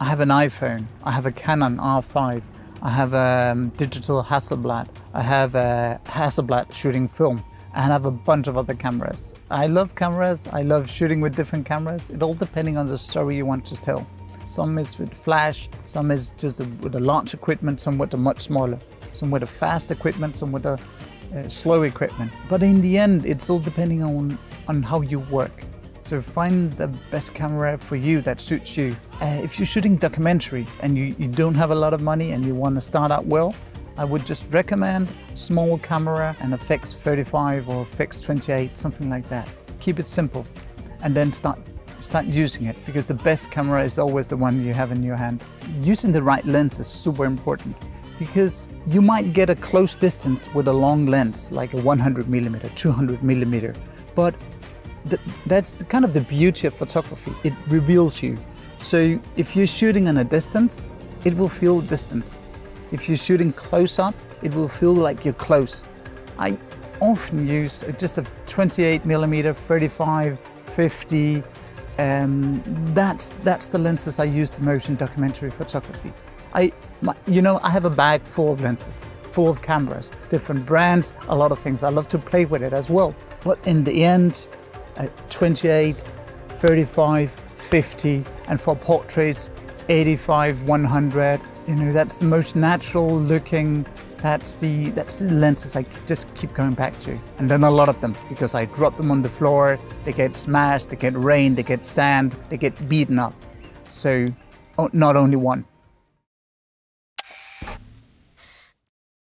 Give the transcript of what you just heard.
I have an iPhone. I have a Canon R5. I have a um, digital Hasselblad. I have a Hasselblad shooting film. And I have a bunch of other cameras. I love cameras. I love shooting with different cameras. It all depending on the story you want to tell. Some is with flash, some is just with a large equipment, some with a much smaller, some with a fast equipment, some with a uh, slow equipment. But in the end, it's all depending on, on how you work. So find the best camera for you that suits you. Uh, if you're shooting documentary and you, you don't have a lot of money and you want to start out well, I would just recommend small camera and a fix 35 or fix 28, something like that. Keep it simple and then start start using it because the best camera is always the one you have in your hand. Using the right lens is super important because you might get a close distance with a long lens like a 100 millimeter, 200 millimeter, but that's the, kind of the beauty of photography. It reveals you. So if you're shooting on a distance, it will feel distant. If you're shooting close up, it will feel like you're close. I often use just a 28 millimeter, 35, 50. Um, that's that's the lenses I use in documentary photography. I, my, you know, I have a bag full of lenses, full of cameras, different brands, a lot of things. I love to play with it as well. But in the end, 28, 35, 50, and for portraits, 85, 100. You know, that's the most natural looking. That's the that's the lenses I just keep going back to, and then a lot of them because I drop them on the floor. They get smashed, they get rain, they get sand, they get beaten up. So, not only one.